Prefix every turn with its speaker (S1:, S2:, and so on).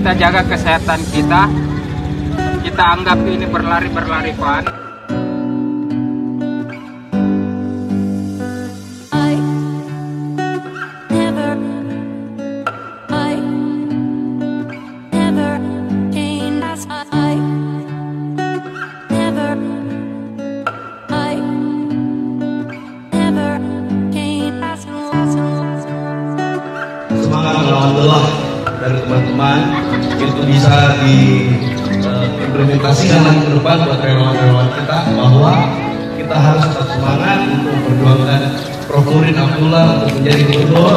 S1: kita jaga kesehatan kita. Kita anggap ini berlari-berlari fun.
S2: I never, I never came as I never, I never came as
S3: semangat melawan lelah dari teman-teman itu bisa diimplementasikan lagi ke depan buat relawan-relawan kita bahwa kita harus tetap semangat untuk memperjuangkan Prof. Nurin Abdullah untuk menjadi gubernur.